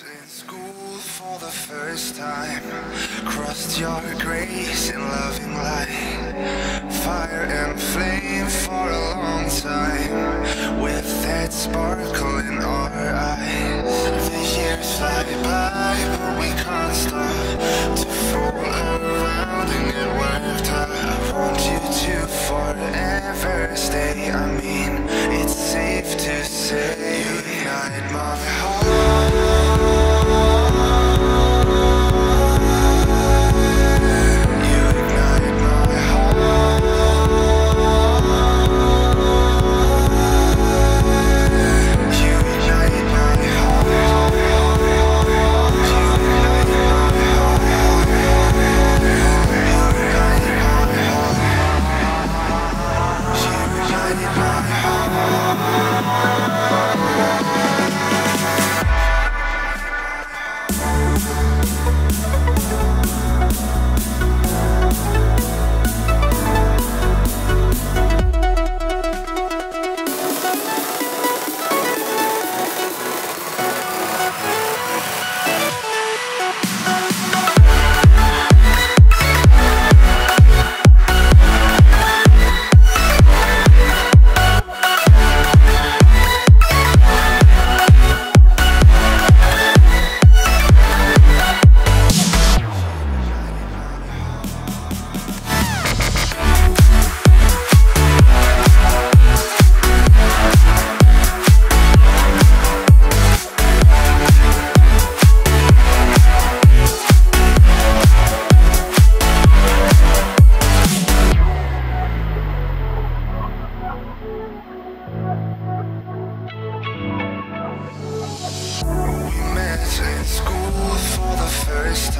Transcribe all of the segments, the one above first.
in school for the first time. Crossed your grace in loving light. Fire and flame for a long time. With that sparkle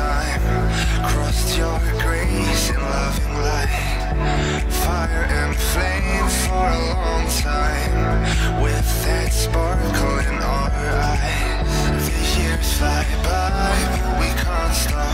time. Crossed your grace and loving light. Fire and flame for a long time. With that sparkle in our eyes. The years fly by but we can't stop.